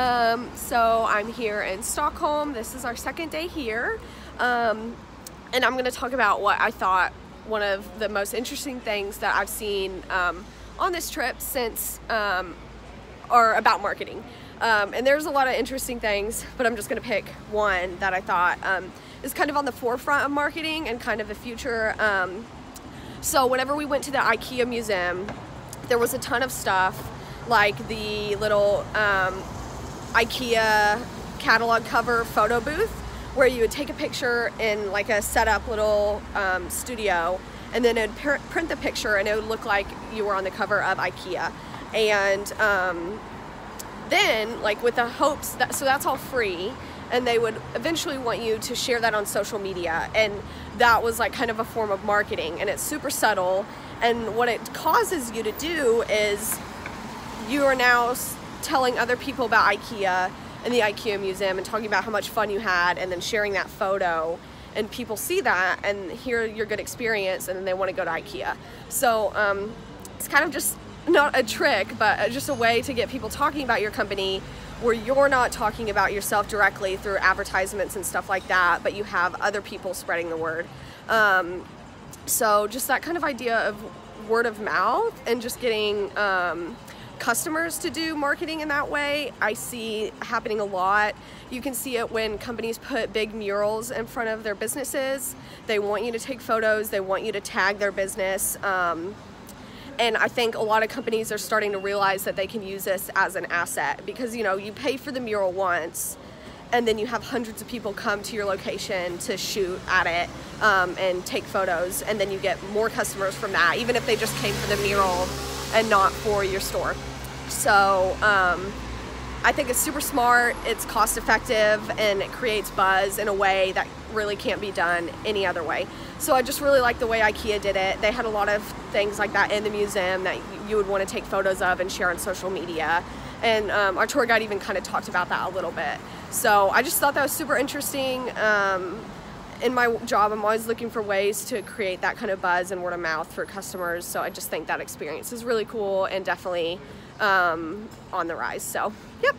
Um, so I'm here in Stockholm. This is our second day here. Um, and I'm going to talk about what I thought one of the most interesting things that I've seen um, on this trip since, um, or about marketing. Um, and there's a lot of interesting things, but I'm just going to pick one that I thought um, is kind of on the forefront of marketing and kind of the future. so whenever we went to the IKEA museum, there was a ton of stuff like the little um, IKEA catalog cover photo booth where you would take a picture in like a set up little um, studio and then it would print the picture and it would look like you were on the cover of IKEA. And um, then like with the hopes that, so that's all free and they would eventually want you to share that on social media and that was like kind of a form of marketing and it's super subtle and what it causes you to do is you are now telling other people about IKEA and the IKEA museum and talking about how much fun you had and then sharing that photo and people see that and hear your good experience and then they want to go to IKEA. So um, it's kind of just not a trick, but just a way to get people talking about your company where you're not talking about yourself directly through advertisements and stuff like that, but you have other people spreading the word. Um, so just that kind of idea of word of mouth and just getting um, customers to do marketing in that way I see happening a lot. You can see it when companies put big murals in front of their businesses. They want you to take photos, they want you to tag their business. Um, and I think a lot of companies are starting to realize that they can use this as an asset because you know you pay for the mural once and then you have hundreds of people come to your location to shoot at it um, and take photos and then you get more customers from that even if they just came for the mural and not for your store. So um, I think it's super smart, it's cost effective, and it creates buzz in a way that really can't be done any other way. So I just really like the way IKEA did it. They had a lot of things like that in the museum that you would want to take photos of and share on social media. And um, our tour guide even kind of talked about that a little bit. So I just thought that was super interesting. Um, in my job, I'm always looking for ways to create that kind of buzz and word of mouth for customers. So I just think that experience is really cool and definitely um, on the rise. So, yep.